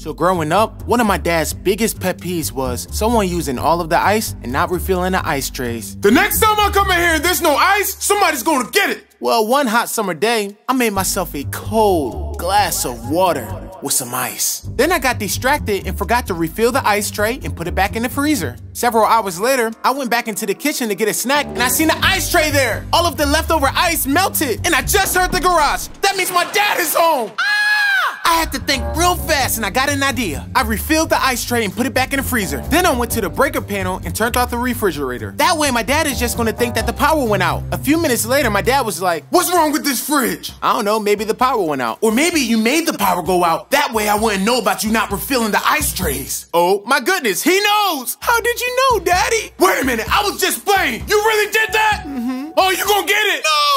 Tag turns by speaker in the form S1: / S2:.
S1: So growing up, one of my dad's biggest pet peeves was someone using all of the ice and not refilling the ice trays.
S2: The next time I come in here and there's no ice, somebody's gonna get it.
S1: Well, one hot summer day, I made myself a cold glass of water with some ice. Then I got distracted and forgot to refill the ice tray and put it back in the freezer. Several hours later, I went back into the kitchen to get a snack and I seen the ice tray there. All of the leftover ice melted and I just heard the garage. That means my dad is home. I had to think real fast and I got an idea. I refilled the ice tray and put it back in the freezer. Then I went to the breaker panel and turned off the refrigerator. That way my dad is just gonna think that the power went out. A few minutes later, my dad was like,
S2: What's wrong with this fridge?
S1: I don't know, maybe the power went out.
S2: Or maybe you made the power go out. That way I wouldn't know about you not refilling the ice trays.
S1: Oh my goodness, he knows! How did you know, daddy?
S2: Wait a minute, I was just playing. You really did that?
S1: Mm-hmm.
S2: Oh, you gonna get it?
S1: No!